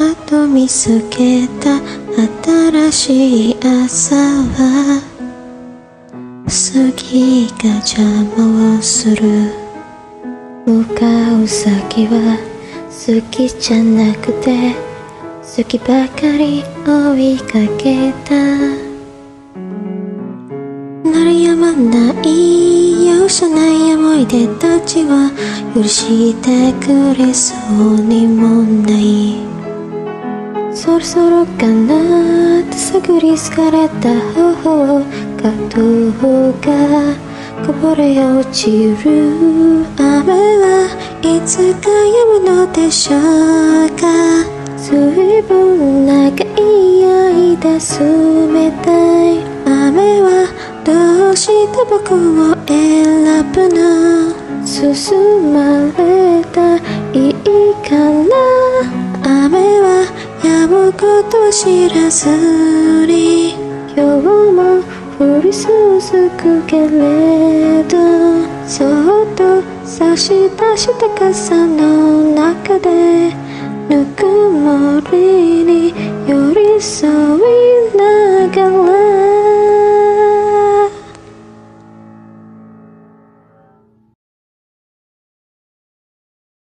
あと見つけた新しい朝は杉が邪魔をする。向かう先は好きじゃなくて好きばかり追いかけた。鳴りやまない容赦ない思い出たちは許してくれそうにもないそろそろかなって探り疲れた頬がどうがこぼれ落ちる雨はいつか止むのでしょうか。随分長い間冷たい雨はどうして僕を選ぶの？進まれたいいかな？知らずに今日も降り続くけれどそっと差し出した傘の中でぬくもりに寄り添う。